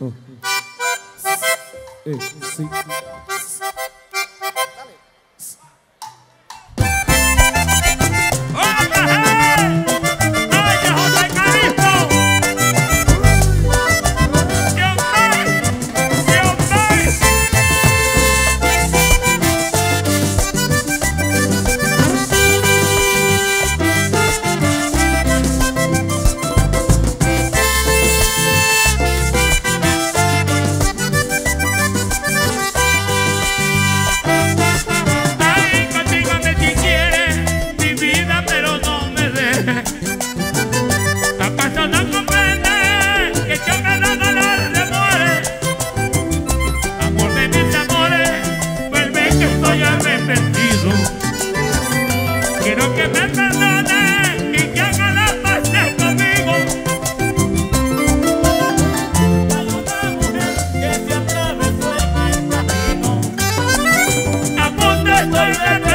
うん、え、す。¿Acaso no comprendes que yo da ganar de muere? Amor de mis amores, vuelve que estoy arrepentido. Quiero que me perdones y que haga las paces conmigo. Hay otra mujer que se atravesó en mi camino. A punto estoy de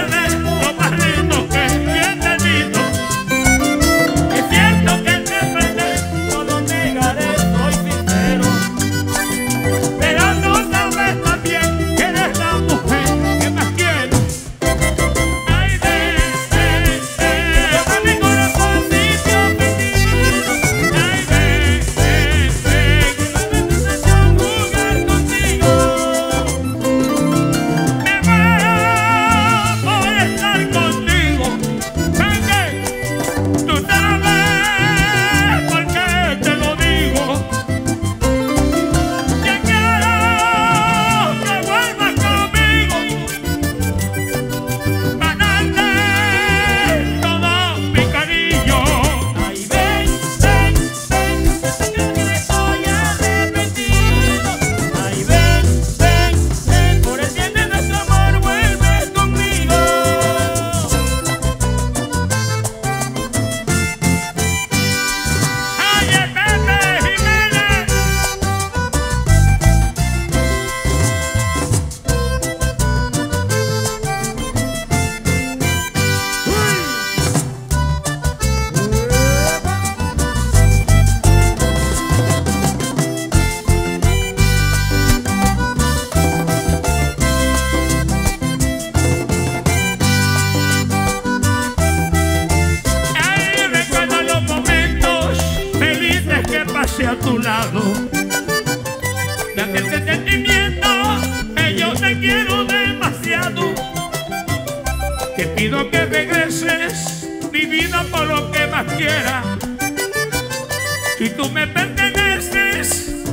a tu lado. De aquel sentimiento que yo te quiero demasiado. Que pido que regreses mi vida por lo que más quiera. Si tú me perteneces,